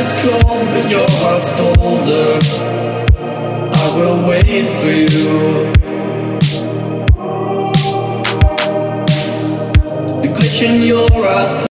is cold when your heart's colder. I will wait for you. The glitch in your eyes.